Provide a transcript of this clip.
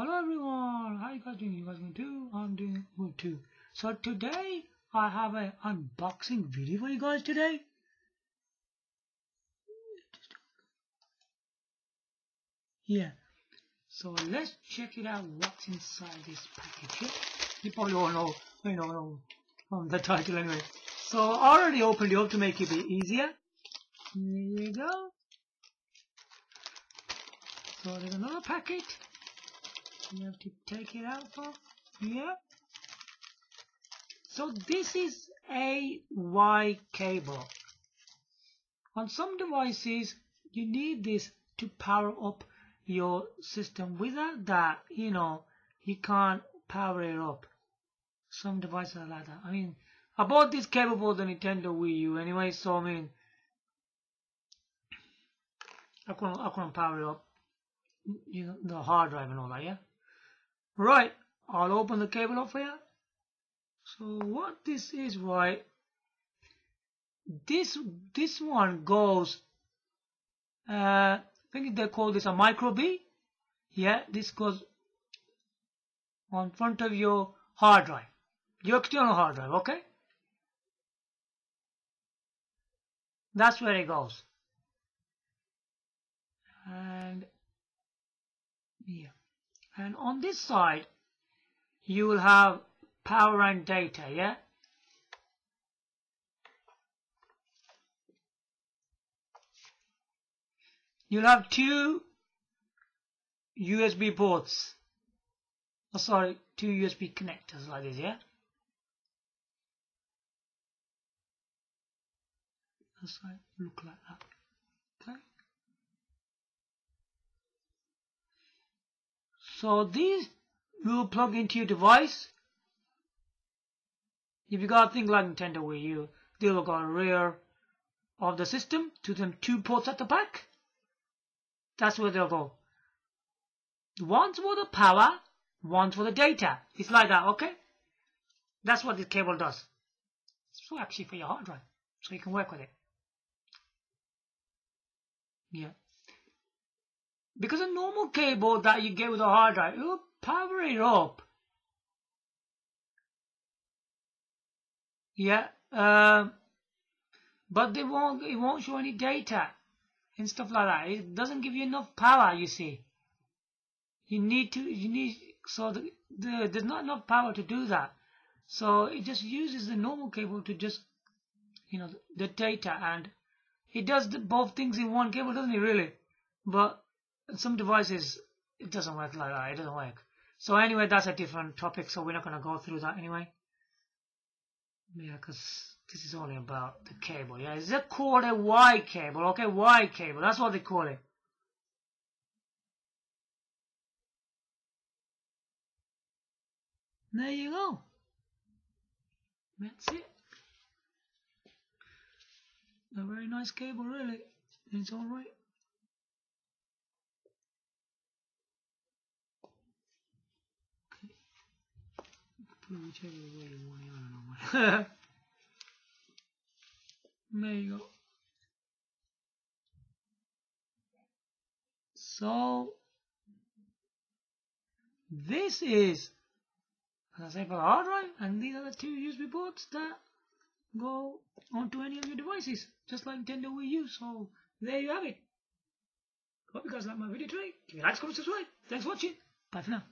Hello everyone, how you guys doing? You guys doing too? I'm doing good too. So today I have an unboxing video for you guys today. Yeah. So let's check it out what's inside this package. You probably all know, you know, know um, the title anyway. So I already opened it up to make it a bit easier. Here you go. So there's another packet. You have to take it out for yeah. So this is a Y cable. On some devices, you need this to power up your system. Without that, you know, you can't power it up. Some devices are like that. I mean, I bought this cable for the Nintendo Wii U anyway, so I mean, I couldn't, I couldn't power it up. You know, the hard drive and all that, yeah? Right, I'll open the cable up here. So what this is, right, this, this one goes, uh, I think they call this a micro B. Yeah, this goes on front of your hard drive, your external hard drive, okay? That's where it goes. And yeah. And on this side, you will have power and data, yeah? You'll have two USB ports. Oh, sorry, two USB connectors like this, yeah? That's like, look like that. Okay. So these will plug into your device. If you got a thing like Nintendo Wii U, they will go rear of the system to them two ports at the back. That's where they'll go. One's for the power, one's for the data. It's like that, okay? That's what this cable does. It's actually for your hard drive, so you can work with it. Yeah. Because a normal cable that you get with a hard drive, it will power it up. Yeah. Um, but they won't, it won't show any data and stuff like that. It doesn't give you enough power, you see. You need to, you need, so the, the, there's not enough power to do that. So it just uses the normal cable to just, you know, the data and it does the, both things in one cable, doesn't it really? But some devices, it doesn't work like that. It doesn't work. So anyway, that's a different topic, so we're not going to go through that anyway. Yeah, because this is only about the cable. Yeah, is it called a Y cable? Okay, Y cable. That's what they call it. There you go. That's it. A very nice cable, really. It's alright. Whichever it, I go. So, this is, as I say, for the hard drive, and these are the two USB ports that go onto any of your devices, just like Nintendo Wii U. So there you have it. Hope you guys like my video today. Give me a like, comment, subscribe. Thanks for watching. Bye for now.